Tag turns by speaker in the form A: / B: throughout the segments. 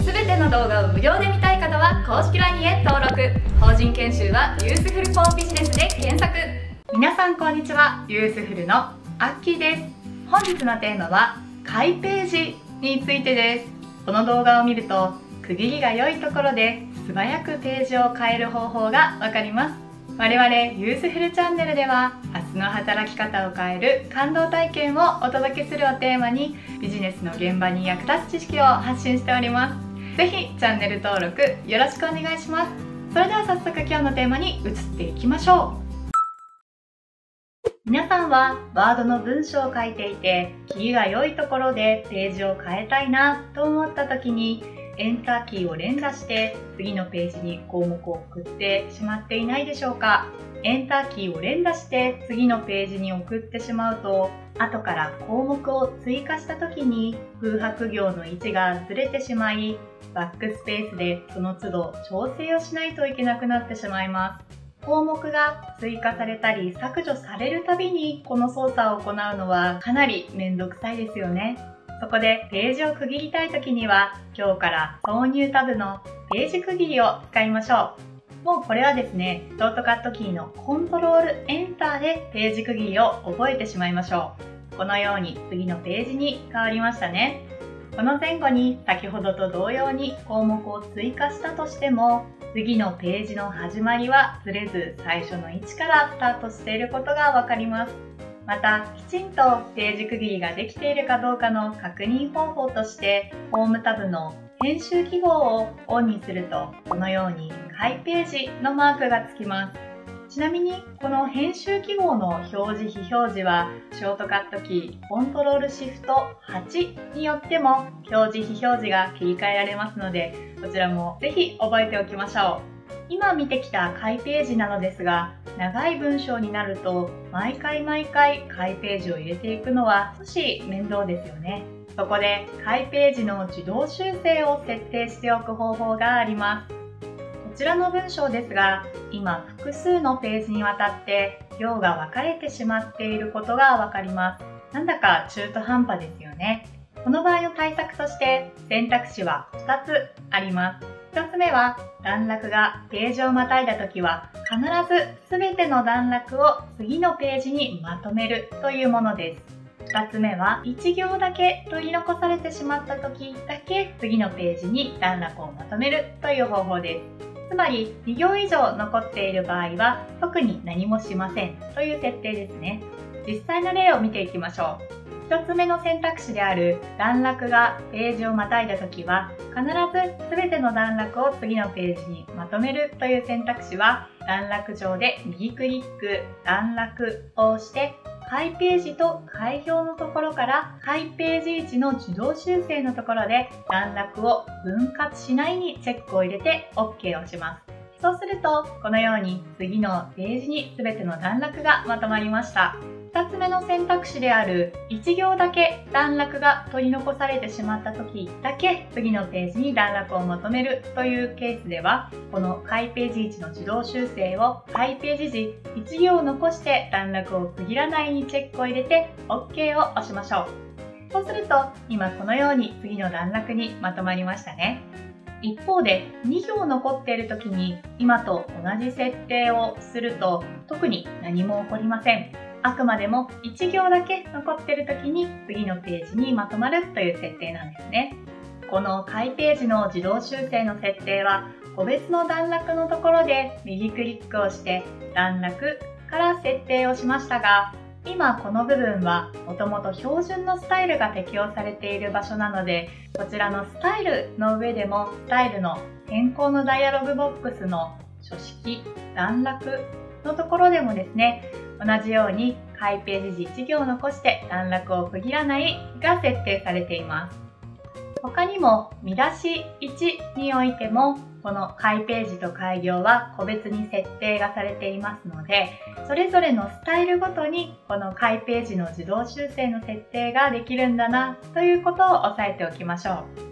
A: すべての動画を無料で見たい方は公式 LINE へ登録。法人研修はユースフルフォービジネスで検索。皆さんこんにちは。ユースフルのアッキーです。本日のテーマは開ページについてです。この動画を見ると区切りが良いところで素早くページを変える方法がわかります。我々ユースフルチャンネルでは明日の働き方を変える感動体験をお届けするをテーマにビジネスの現場に役立つ知識を発信しております。ぜひチャンネル登録よろしくお願いします。それでは早速今日のテーマに移っていきましょう。皆さんはワードの文章を書いていて気が良いところでページを変えたいなと思った時にエンターキーを連打して次のページに項目を送ってしまっていないでしょうか。エンターキーを連打して次のページに送ってしまうと後から項目を追加した時に空白行の位置がずれてしまいバックスペースでその都度調整をしないといけなくなってしまいます。項目が追加されたり削除されるたびにこの操作を行うのはかなりめんどくさいですよね。そこでページを区切りたい時には今日から投入タブのページ区切りを使いましょう。もうこれはですね、ショートカットキーのコントロールエンターでページ区切りを覚えてしまいましょう。このように次のページに変わりましたね。この前後に先ほどと同様に項目を追加したとしても次のページの始まりはずれず最初の位置からスタートしていることがわかります。またきちんとページ区切りができているかどうかの確認方法としてホームタブの編集記号をオンにするとこのように開ページのマークがつきます。ちなみにこの編集記号の表示非表示はショートカットキーコントロールシフト8によっても表示非表示が切り替えられますのでこちらもぜひ覚えておきましょう。今見てきた開ページなのですが長い文章になると毎回毎回開ページを入れていくのは少し面倒ですよね。そこで開ページの自動修正を設定しておく方法があります。こちらの文章ですが今複数のページにわたって行が分かれてしまっていることがわかります。なんだか中途半端ですよね。この場合の対策として選択肢は2つあります。目は段落がページをまたいだ時は必ず全ての段落を次のページにまとめるというものです。2つ目は1行だけ取り残されてしまった時だけ次のページに段落をまとめるという方法です。つまり2行以上残っている場合は特に何もしませんという設定ですね。実際の例を見ていきましょう。1つ目の選択肢である段落がページをまたいだ時は必ず全ての段落を次のページにまとめるという選択肢は段落上で右クリック段落を押して開ページと開票のところから開ページ位置の自動修正のところで段落を分割しないにチェックを入れて OK を押します。そうするとこのように次のページに全ての段落がまとまりました。2つ目の選択肢である1行だけ段落が取り残されてしまった時だけ次のページに段落をまとめるというケースではこの開ページ位置の自動修正を開ページ時1行残して段落を区切らないにチェックを入れて OK を押しましょう。そうすると今このように次の段落にまとまりましたね。一方で2行残っている時に今と同じ設定をすると特に何も起こりません。あくまでも1行だけ残ってる時に次のページにまとまるという設定なんですね。この開ページの自動修正の設定は個別の段落のところで右クリックをして段落から設定をしましたが今この部分はもともと標準のスタイルが適用されている場所なのでこちらのスタイルの上でもスタイルの変更のダイアログボックスの書式段落のところでもですね同じように開ページ時1行残して段落を区切らないが設定されています。他にも見出し1においてもこの開ページと開業は個別に設定がされていますのでそれぞれのスタイルごとにこの開ページの自動修正の設定ができるんだなということを押さえておきましょう。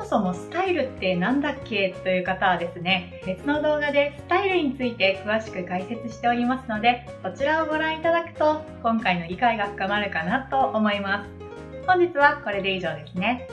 A: そもそもスタイルって何だっけという方はですね、別の動画でスタイルについて詳しく解説しておりますので、そちらをご覧いただくと今回の理解が深まるかなと思います。本日はこれで以上ですね。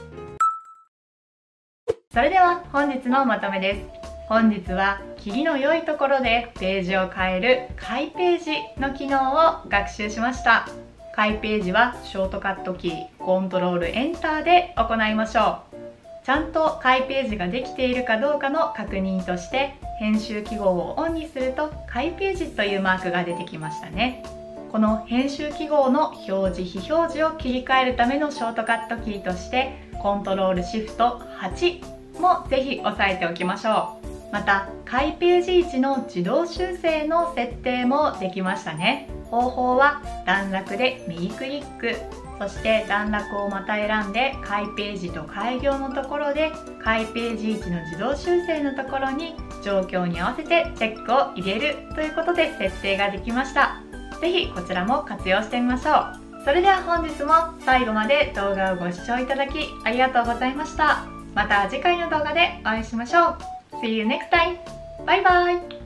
A: それでは本日のまとめです本日は切りの良いところでページを変える開ページの機能を学習しました開ページはショートカットキーコントロールエンターで行いましょうちゃんと開ページができているかどうかの確認として編集記号をオンにすると開ページというマークが出てきましたね。この編集記号の表示非表示を切り替えるためのショートカットキーとしてコントロールシフト8もぜひ押さえておきましょう。また開ページ位置の自動修正の設定もできましたね。方法は段落で右クリック。そして段落をまた選んで開ページと開業のところで開ページ位置の自動修正のところに状況に合わせてチェックを入れるということで設定ができました。是非こちらも活用してみましょう。それでは本日も最後まで動画をご視聴いただきありがとうございました。また次回の動画でお会いしましょう。See you next time! バイバイ。